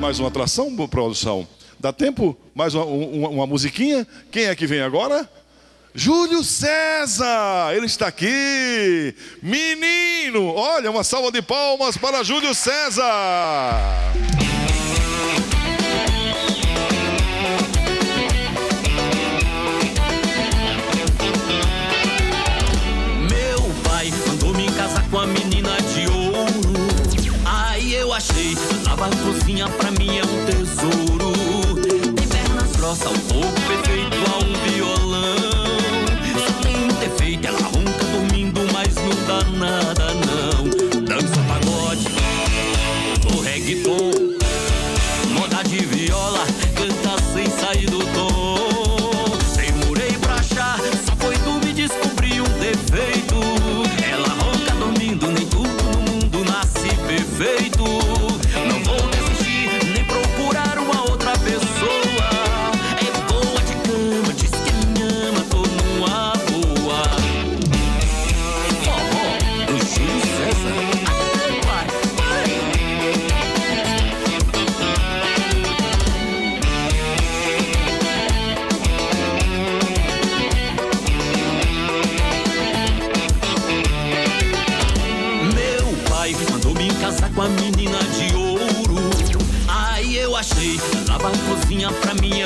mais uma atração, produção? Dá tempo? Mais uma, uma, uma musiquinha? Quem é que vem agora? Júlio César, ele está aqui. Menino, olha, uma salva de palmas para Júlio César. achei. Lavar cozinha pra mim é um tesouro. De pernas grossas, um pouco perfeito a um violão. Só tem um defeito, ela ronca dormindo, mas não dá nada. com a menina de ouro. Aí eu achei, ela vai cozinha pra mim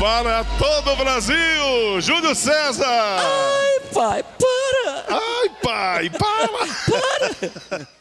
para é todo o Brasil, Júlio César! Ai, pai, para! Ai, pai, para! para!